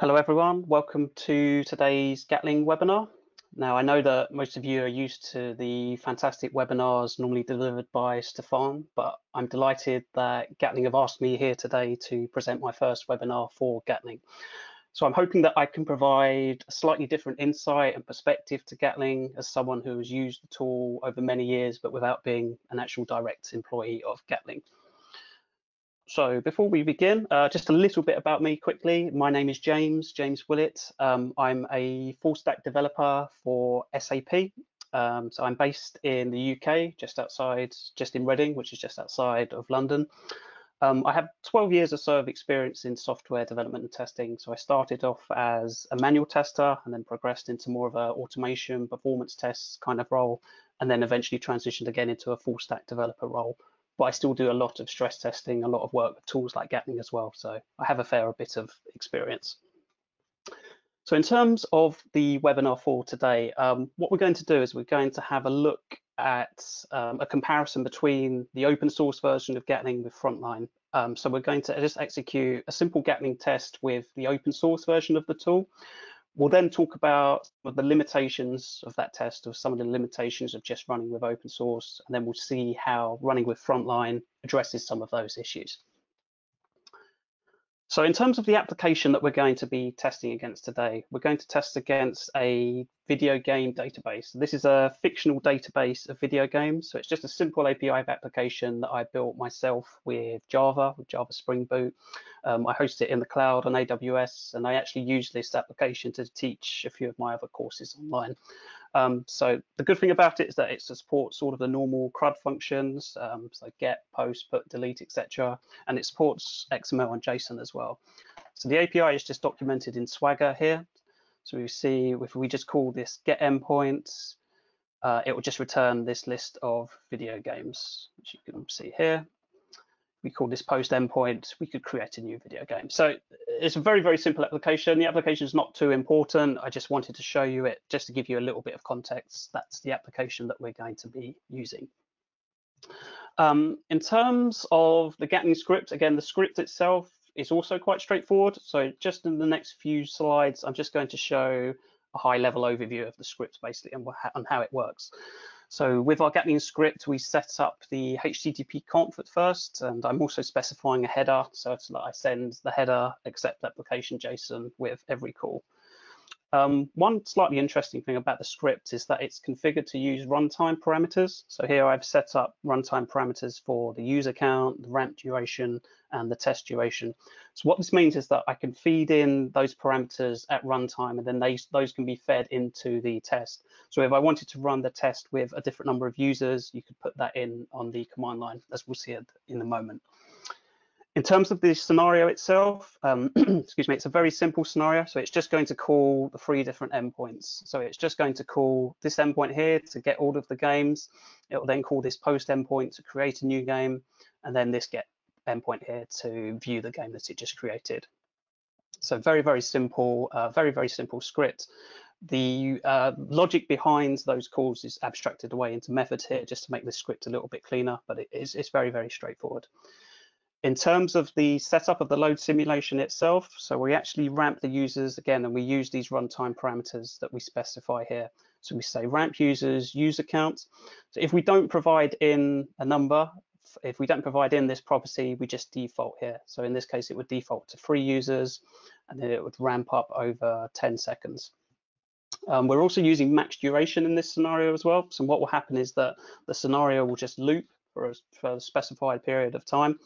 Hello everyone, welcome to today's Gatling webinar. Now I know that most of you are used to the fantastic webinars normally delivered by Stefan, but I'm delighted that Gatling have asked me here today to present my first webinar for Gatling. So I'm hoping that I can provide a slightly different insight and perspective to Gatling as someone who has used the tool over many years, but without being an actual direct employee of Gatling. So before we begin, uh, just a little bit about me quickly. My name is James, James Willett. Um, I'm a full stack developer for SAP. Um, so I'm based in the UK, just outside, just in Reading, which is just outside of London. Um, I have 12 years or so of experience in software development and testing. So I started off as a manual tester and then progressed into more of a automation performance tests kind of role, and then eventually transitioned again into a full stack developer role but I still do a lot of stress testing, a lot of work with tools like Gatling as well. So I have a fair bit of experience. So in terms of the webinar for today, um, what we're going to do is we're going to have a look at um, a comparison between the open source version of Gatling with Frontline. Um, so we're going to just execute a simple Gatling test with the open source version of the tool. We'll then talk about the limitations of that test, or some of the limitations of just running with open source, and then we'll see how running with Frontline addresses some of those issues. So in terms of the application that we're going to be testing against today, we're going to test against a video game database. This is a fictional database of video games. So it's just a simple API application that I built myself with Java, with Java Spring Boot. Um, I host it in the cloud on AWS, and I actually use this application to teach a few of my other courses online. Um, so the good thing about it is that it supports all of the normal CRUD functions, um, so get, post, put, delete, etc. And it supports XML and JSON as well. So the API is just documented in Swagger here. So we see if we just call this get endpoints, uh, it will just return this list of video games, which you can see here we call this post endpoint, we could create a new video game. So it's a very, very simple application. The application is not too important. I just wanted to show you it just to give you a little bit of context. That's the application that we're going to be using. Um, in terms of the Gatling script, again, the script itself is also quite straightforward. So just in the next few slides, I'm just going to show a high level overview of the script basically and, and how it works. So with our Gatling script, we set up the HTTP conf at first, and I'm also specifying a header. So like I send the header accept application JSON with every call. Um, one slightly interesting thing about the script is that it's configured to use runtime parameters. So here I've set up runtime parameters for the user count, the ramp duration, and the test duration. So what this means is that I can feed in those parameters at runtime and then they, those can be fed into the test. So if I wanted to run the test with a different number of users, you could put that in on the command line, as we'll see in a moment. In terms of the scenario itself, um, excuse me, it's a very simple scenario. So it's just going to call the three different endpoints. So it's just going to call this endpoint here to get all of the games. It will then call this post endpoint to create a new game, and then this get endpoint here to view the game that it just created. So very, very simple, uh, very, very simple script. The uh, logic behind those calls is abstracted away into methods here just to make the script a little bit cleaner, but it is, it's very, very straightforward. In terms of the setup of the load simulation itself, so we actually ramp the users again, and we use these runtime parameters that we specify here. So we say ramp users, user count. So if we don't provide in a number, if we don't provide in this property, we just default here. So in this case, it would default to three users, and then it would ramp up over 10 seconds. Um, we're also using max duration in this scenario as well. So what will happen is that the scenario will just loop for a, for a specified period of time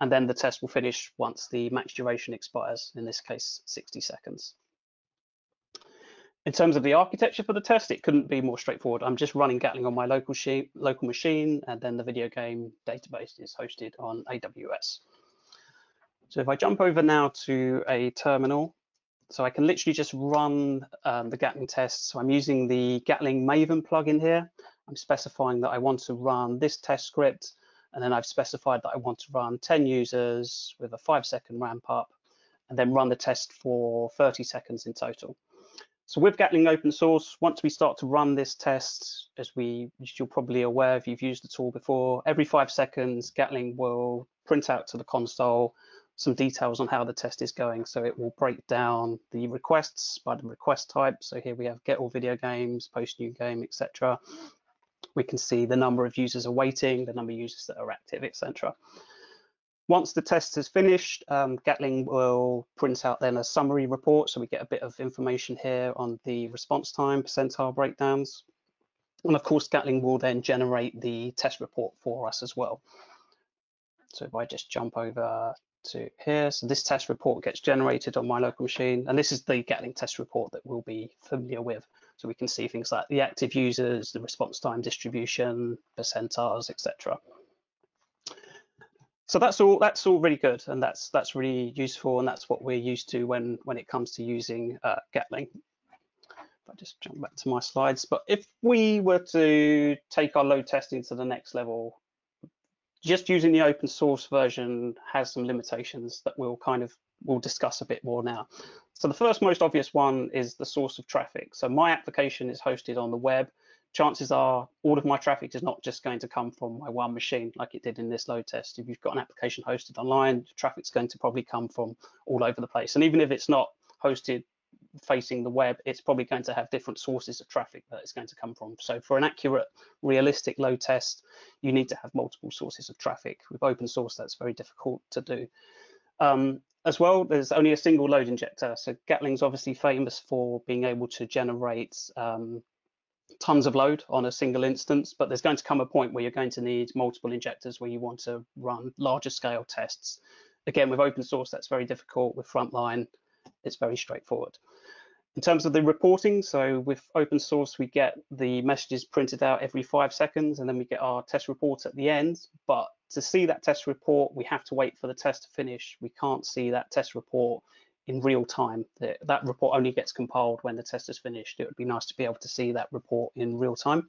and then the test will finish once the max duration expires, in this case, 60 seconds. In terms of the architecture for the test, it couldn't be more straightforward. I'm just running Gatling on my local, local machine, and then the video game database is hosted on AWS. So if I jump over now to a terminal, so I can literally just run um, the Gatling test. So I'm using the Gatling Maven plugin here. I'm specifying that I want to run this test script and then I've specified that I want to run 10 users with a five second ramp up and then run the test for 30 seconds in total. So with Gatling open source, once we start to run this test, as we as you're probably aware if you've used the tool before, every five seconds Gatling will print out to the console some details on how the test is going. So it will break down the requests by the request type. So here we have get all video games, post new game, etc. We can see the number of users awaiting, the number of users that are active, etc. Once the test is finished, um, Gatling will print out then a summary report. So we get a bit of information here on the response time, percentile breakdowns. And of course, Gatling will then generate the test report for us as well. So if I just jump over to here, so this test report gets generated on my local machine, and this is the Gatling test report that we'll be familiar with. So we can see things like the active users, the response time distribution, percentiles, etc. So that's all that's all really good, and that's that's really useful, and that's what we're used to when when it comes to using uh, Gatling. If I just jump back to my slides, but if we were to take our load testing to the next level, just using the open source version has some limitations that we'll kind of we'll discuss a bit more now. So the first most obvious one is the source of traffic. So my application is hosted on the web. Chances are all of my traffic is not just going to come from my one machine like it did in this load test. If you've got an application hosted online, traffic's going to probably come from all over the place. And even if it's not hosted facing the web, it's probably going to have different sources of traffic that it's going to come from. So for an accurate, realistic load test, you need to have multiple sources of traffic. With open source, that's very difficult to do. Um, as well, there's only a single load injector. So Gatling's obviously famous for being able to generate um, tons of load on a single instance, but there's going to come a point where you're going to need multiple injectors where you want to run larger scale tests. Again, with open source, that's very difficult. With Frontline, it's very straightforward. In terms of the reporting, so with open source, we get the messages printed out every five seconds, and then we get our test report at the end. But to see that test report, we have to wait for the test to finish. We can't see that test report in real time. That, report only gets compiled when the test is finished. It would be nice to be able to see that report in real time.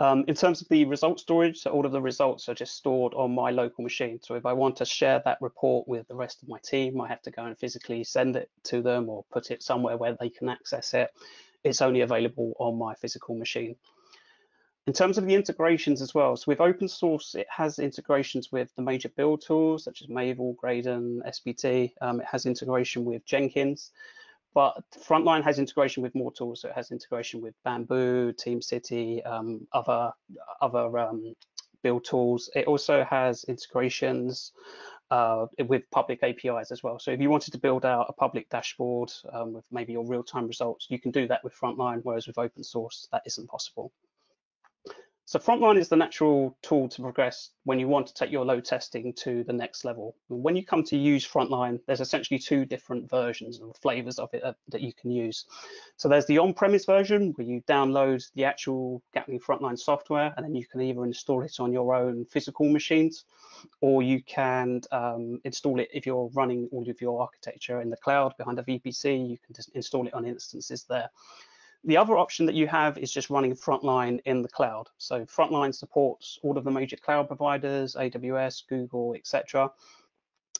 Um, in terms of the result storage, so all of the results are just stored on my local machine. So if I want to share that report with the rest of my team, I have to go and physically send it to them or put it somewhere where they can access it. It's only available on my physical machine. In terms of the integrations as well, so with open source, it has integrations with the major build tools such as Maven, Gradle, SBT. Um, it has integration with Jenkins. But Frontline has integration with more tools. So it has integration with Bamboo, TeamCity, um, other other um, build tools. It also has integrations uh, with public APIs as well. So if you wanted to build out a public dashboard um, with maybe your real-time results, you can do that with Frontline, whereas with open source, that isn't possible. So Frontline is the natural tool to progress when you want to take your load testing to the next level. When you come to use Frontline, there's essentially two different versions or flavors of it uh, that you can use. So there's the on-premise version where you download the actual Gatling Frontline software and then you can either install it on your own physical machines or you can um, install it if you're running all of your architecture in the cloud behind a VPC, you can just install it on instances there. The other option that you have is just running Frontline in the cloud. So Frontline supports all of the major cloud providers, AWS, Google, etc.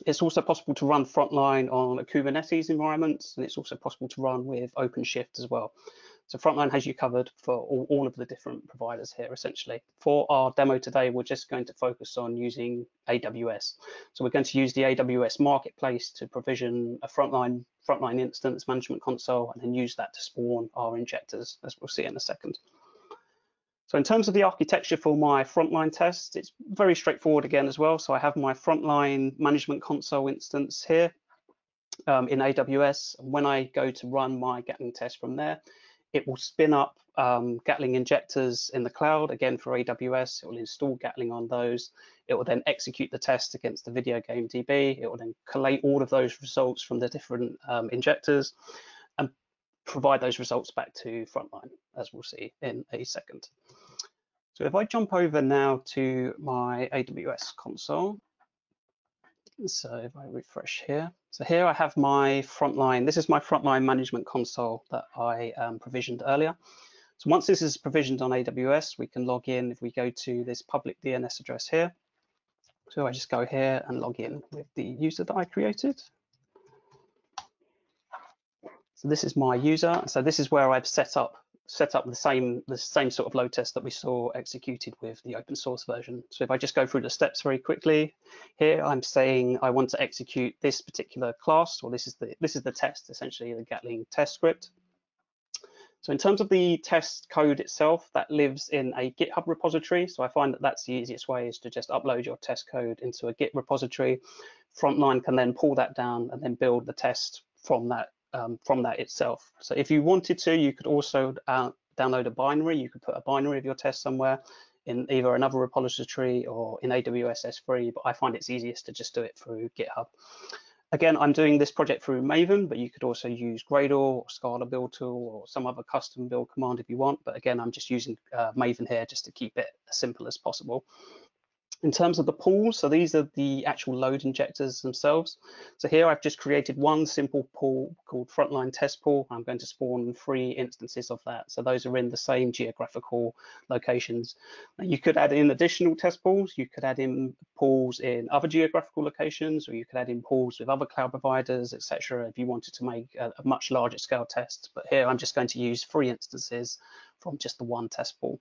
It's also possible to run Frontline on a Kubernetes environment, and it's also possible to run with OpenShift as well. So Frontline has you covered for all, all, of the different providers here, essentially. For our demo today, we're just going to focus on using AWS. So we're going to use the AWS Marketplace to provision a Frontline Frontline instance management console, and then use that to spawn our injectors, as we'll see in a second. So in terms of the architecture for my frontline test, it's very straightforward again as well. So I have my frontline management console instance here um, in AWS. And when I go to run my Gatling test from there, it will spin up um, Gatling injectors in the cloud, again for AWS. It will install Gatling on those. It will then execute the test against the video game DB. It will then collate all of those results from the different um, injectors and provide those results back to Frontline, as we'll see in a second. So if I jump over now to my AWS console, so if I refresh here, so here I have my frontline. This is my frontline management console that I um, provisioned earlier. So once this is provisioned on AWS, we can log in if we go to this public DNS address here. So I just go here and log in with the user that I created. So this is my user. So this is where I've set up set up the same the same sort of load test that we saw executed with the open source version. So if I just go through the steps very quickly, here I'm saying I want to execute this particular class, or this is the this is the test, essentially the Gatling test script. So in terms of the test code itself, that lives in a GitHub repository. So I find that that's the easiest way is to just upload your test code into a Git repository. Frontline can then pull that down and then build the test from that um, from that itself. So if you wanted to, you could also uh, download a binary. You could put a binary of your test somewhere in either another repository or in AWS S3, but I find it's easiest to just do it through GitHub. Again, I'm doing this project through Maven, but you could also use Gradle or Scala build tool or some other custom build command if you want. But again, I'm just using uh, Maven here just to keep it as simple as possible. In terms of the pools, so these are the actual load injectors themselves. So here I've just created one simple pool called frontline test pool. I'm going to spawn three instances of that. So those are in the same geographical locations. Now you could add in additional test pools. You could add in pools in other geographical locations, or you could add in pools with other cloud providers, etc. if you wanted to make a, a much larger scale test. But here I'm just going to use three instances from just the one test pool.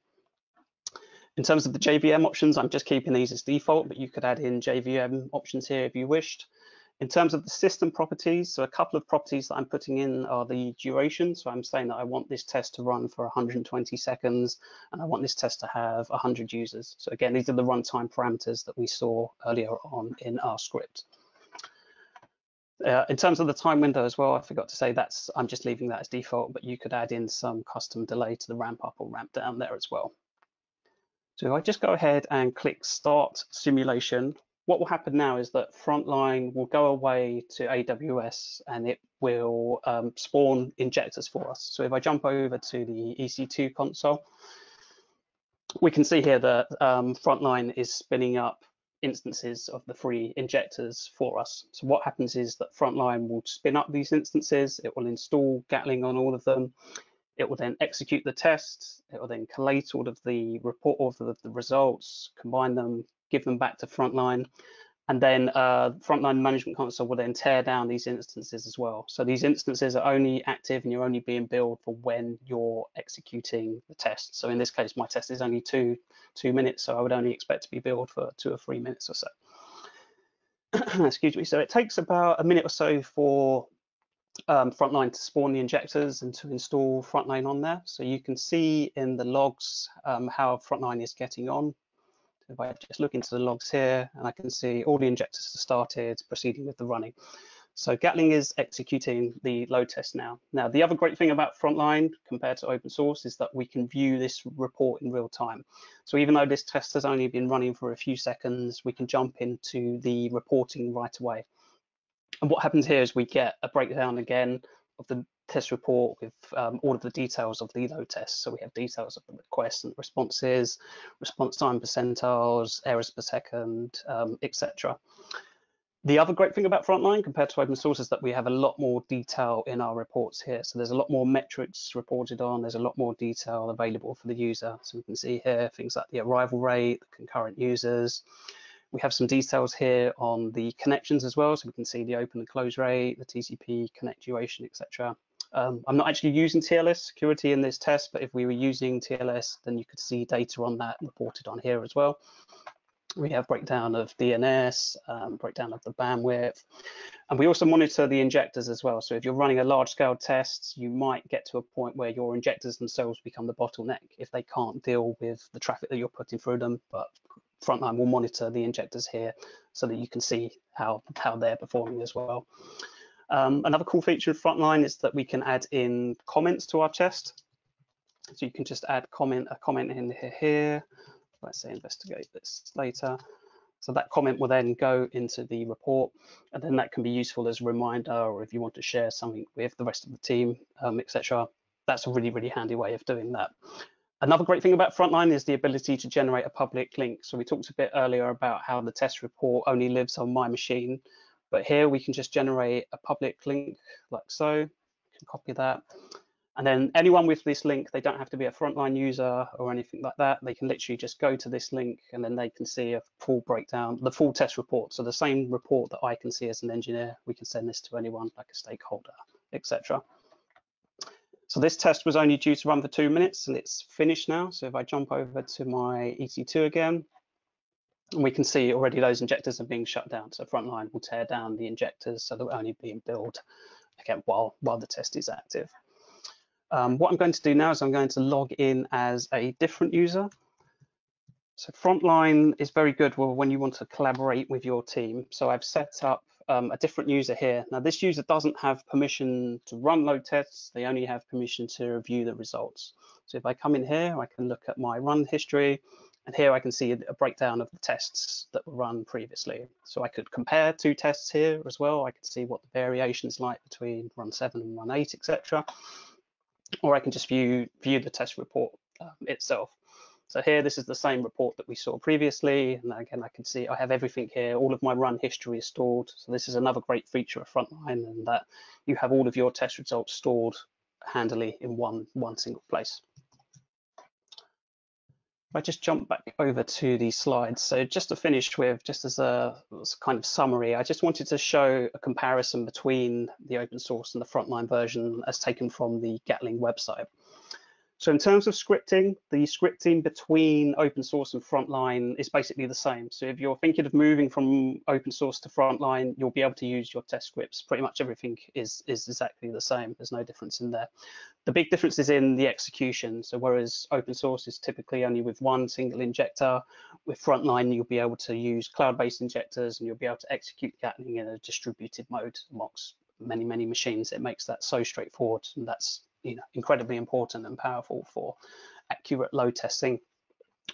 In terms of the JVM options, I'm just keeping these as default, but you could add in JVM options here if you wished. In terms of the system properties, so a couple of properties that I'm putting in are the duration. So I'm saying that I want this test to run for 120 seconds, and I want this test to have 100 users. So again, these are the runtime parameters that we saw earlier on in our script. Uh, in terms of the time window as well, I forgot to say that's I'm just leaving that as default, but you could add in some custom delay to the ramp up or ramp down there as well. So if I just go ahead and click start simulation, what will happen now is that Frontline will go away to AWS and it will um, spawn injectors for us. So if I jump over to the EC2 console, we can see here that um, Frontline is spinning up instances of the free injectors for us. So what happens is that Frontline will spin up these instances, it will install Gatling on all of them, it will then execute the test. It will then collate all of the report, all of the results, combine them, give them back to Frontline. And then uh, Frontline Management Console will then tear down these instances as well. So these instances are only active and you're only being billed for when you're executing the test. So in this case, my test is only two, two minutes. So I would only expect to be billed for two or three minutes or so. Excuse me. So it takes about a minute or so for um, Frontline to spawn the injectors and to install Frontline on there. So you can see in the logs um, how Frontline is getting on. If I just look into the logs here, and I can see all the injectors have started, proceeding with the running. So Gatling is executing the load test now. Now, the other great thing about Frontline compared to open source is that we can view this report in real time. So even though this test has only been running for a few seconds, we can jump into the reporting right away. And what happens here is we get a breakdown again of the test report with um, all of the details of the load test. So we have details of the requests and responses, response time percentiles, errors per second, um, etc. The other great thing about Frontline compared to open source is that we have a lot more detail in our reports here. So there's a lot more metrics reported on, there's a lot more detail available for the user. So we can see here things like the arrival rate, the concurrent users, we have some details here on the connections as well, so we can see the open and close rate, the TCP connect duration, etc. Um, I'm not actually using TLS security in this test, but if we were using TLS, then you could see data on that reported on here as well. We have breakdown of DNS, um, breakdown of the bandwidth, and we also monitor the injectors as well. So if you're running a large scale test, you might get to a point where your injectors themselves become the bottleneck if they can't deal with the traffic that you're putting through them. But Frontline will monitor the injectors here so that you can see how, how they're performing as well. Um, another cool feature of Frontline is that we can add in comments to our chest. So you can just add comment a comment in here. here. Let's say investigate this later. So that comment will then go into the report, and then that can be useful as a reminder, or if you want to share something with the rest of the team, um, etc. That's a really, really handy way of doing that. Another great thing about Frontline is the ability to generate a public link. So we talked a bit earlier about how the test report only lives on my machine, but here we can just generate a public link like so. You can copy that. And then anyone with this link, they don't have to be a Frontline user or anything like that. They can literally just go to this link and then they can see a full breakdown, the full test report. So the same report that I can see as an engineer, we can send this to anyone like a stakeholder, etc. So this test was only due to run for two minutes and it's finished now. So if I jump over to my EC2 again, and we can see already those injectors are being shut down. So Frontline will tear down the injectors so they're only being billed again while, while the test is active. Um, what I'm going to do now is I'm going to log in as a different user. So Frontline is very good when you want to collaborate with your team. So I've set up um, a different user here. Now this user doesn't have permission to run load tests, they only have permission to review the results. So if I come in here, I can look at my run history, and here I can see a breakdown of the tests that were run previously. So I could compare two tests here as well. I could see what the variations like between run seven and run eight, etc. Or I can just view, view the test report um, itself. So here, this is the same report that we saw previously. And again, I can see I have everything here. All of my run history is stored. So this is another great feature of Frontline and that you have all of your test results stored handily in one, one single place. I just jump back over to the slides. So just to finish with, just as a, as a, kind of summary, I just wanted to show a comparison between the open source and the frontline version as taken from the Gatling website. So in terms of scripting, the scripting between open source and frontline is basically the same. So if you're thinking of moving from open source to frontline, you'll be able to use your test scripts. Pretty much everything is, is exactly the same. There's no difference in there. The big difference is in the execution. So whereas open source is typically only with one single injector, with frontline, you'll be able to use cloud-based injectors and you'll be able to execute Gatling in a distributed mode amongst many, many machines. It makes that so straightforward. And that's you know, incredibly important and powerful for accurate load testing.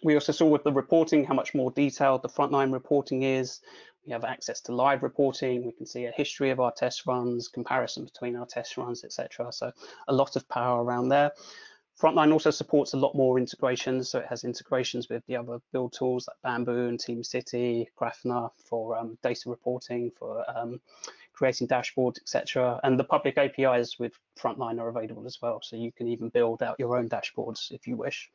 We also saw with the reporting how much more detailed the frontline reporting is. We have access to live reporting. We can see a history of our test runs, comparison between our test runs, etc. So a lot of power around there. Frontline also supports a lot more integrations. So it has integrations with the other build tools like Bamboo and TeamCity, Grafana for um, data reporting, for um, creating dashboards, etc. And the public APIs with Frontline are available as well. So you can even build out your own dashboards if you wish.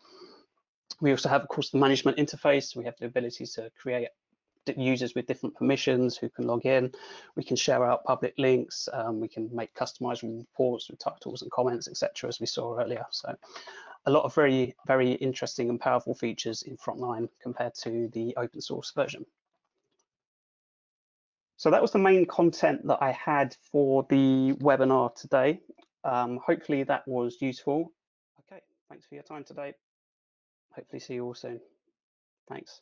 We also have, of course, the management interface. We have the ability to create users with different permissions who can log in. We can share out public links. Um, we can make customizable reports with titles and comments, etc., as we saw earlier. So a lot of very, very interesting and powerful features in Frontline compared to the open source version. So that was the main content that I had for the webinar today. Um, hopefully that was useful. Okay, thanks for your time today. Hopefully see you all soon. Thanks.